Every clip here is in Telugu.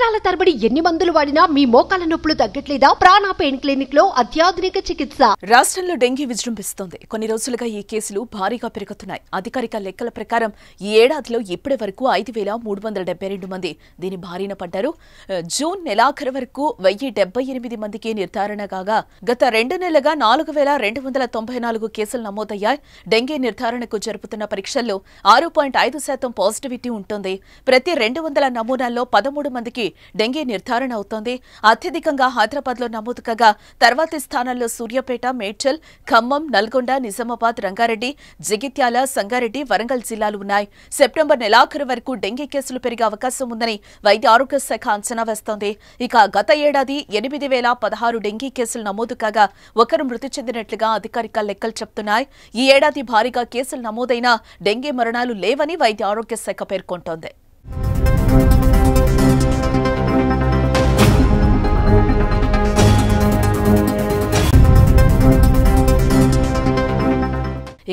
సంవత్సరాల తరబడి ఎన్ని మందులు వాడినా మీ మోకాల నొప్పులు తగ్గట్లేదా? ప్రాణ పెయిన్ క్లినిక్లో అత్యాధునిక చికిత్స. రాష్ట్రంలో డెంగీ విజృంభిస్తోంది. కొన్ని రోజులుగా ఈ కేసులు భారీగా పెరుగుతున్నాయి. అధికారిక లెక్కల ప్రకారం ఈ ఏడాదిలో ఇప్పటి వరకు ఐదు వేల మూడు వందల డెబ్బై రెండు మంది దీని బారిన పడ్డారు. జూన్ నెలాఖరు వరకు వెయ్యి డెబ్బై ఎనిమిది మందికి నిర్ధారణ కాగా గత రెండు నెలలుగా నాలుగు వేల రెండు వందల తొంభై నాలుగు కేసులు నమోదయ్యాయి. డెంగీ నిర్ధారణకు జరుపుతున్న పరీక్షల్లో ఆరు పాయింట్ ఐదు శాతం పాజిటివిటీ ఉంటుంది. ప్రతి రెండు వందల నమూనాల్లో పదమూడు మందికి డెంగీ నిర్ధారణ అవుతోంది. అత్యధికంగా హైదరాబాద్లో నమోదు కాగా తర్వాతి స్థానాల్లో సూర్యాపేట మేడ్చల్ ఖమ్మం నల్గొండ నిజామాబాద్ రంగారెడ్డి జగిత్యాల సంగారెడ్డి వరంగల్ జిల్లాలు ఉన్నాయి. సెప్టెంబర్ నెలాఖరు వరకు డెంగీ కేసులు పెరిగే అవకాశం ఉందని వైద్య ఆరోగ్య శాఖ అంచనా వేస్తోంది. ఇక గత ఏడాది ఎనిమిది వేల పదహారు డెంగీ కేసులు నమోదు కాగా ఒకరు మృతి చెందినట్లుగా అధికారిక లెక్కలు చెప్తున్నాయి. ఈ ఏడాది భారీగా కేసులు నమోదైనా డెంగీ మరణాలు లేవని వైద్య ఆరోగ్య శాఖ పేర్కొంటోంది.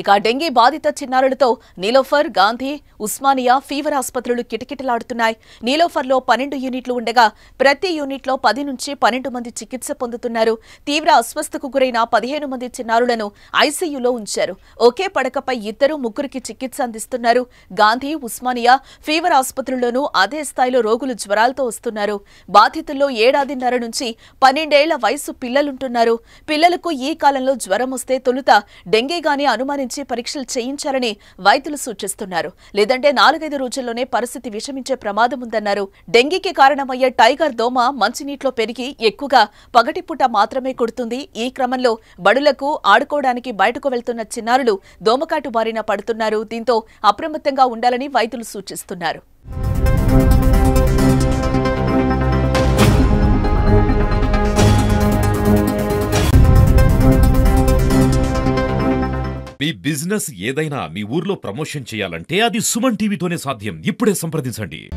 ఇక డెంగీ బాధిత చిన్నారులతో నీలోఫర్ గాంధీ ఉస్మానియా ఫీవర్ ఆసుపత్రులు కిటకిటలాడుతున్నాయి. నీలోఫర్లో పన్నెండు యూనిట్లు ఉండగా ప్రతి యూనిట్లో పది నుంచి పన్నెండు మంది చికిత్స పొందుతున్నారు. తీవ్ర అస్వస్థకు గురైన పదిహేను మంది చిన్నారులను ఐసీయూలో ఉంచారు. ఒకే పడకపై ఇద్దరు ముగ్గురికి చికిత్స అందిస్తున్నారు. గాంధీ ఉస్మానియా ఫీవర్ ఆసుపత్రుల్లోనూ అదే స్థాయిలో రోగులు జ్వరాలతో వస్తున్నారు. బాధితుల్లో ఏడాదిన్నర నుంచి పన్నెండేళ్ళ వయసు పిల్లలుంటున్నారు. పిల్లలకు ఈ కాలంలో జ్వరం వస్తే తొలుత డెంగీ గాని అనుమానించి పరీక్షలు చేయించాలని వైద్యులు సూచిస్తున్నారు. లేదంటే నాలుగైదు రోజుల్లోనే పరిస్థితి విషమించే ప్రమాదం ఉందన్నారు. డెంగీకి కారణమయ్యే టైగర్ దోమ మంచినీటిలో పెరిగి ఎక్కువగా పగటిపూట మాత్రమే కుడుతుంది. ఈ క్రమంలో బడులకు ఆడుకోవడానికి బయటకు వెళ్తున్న చిన్నారులు దోమకాటు బారిన పడుతున్నారు. దీంతో అప్రమత్తంగా ఉండాలని వైద్యులు సూచిస్తున్నారు. మీ బిజినెస్ ఏదైనా మీ ఊర్లో ప్రమోషన్ చేయాలంటే అది సుమన్ టీవీతోనే సాధ్యం. ఇప్పుడే సంప్రదించండి.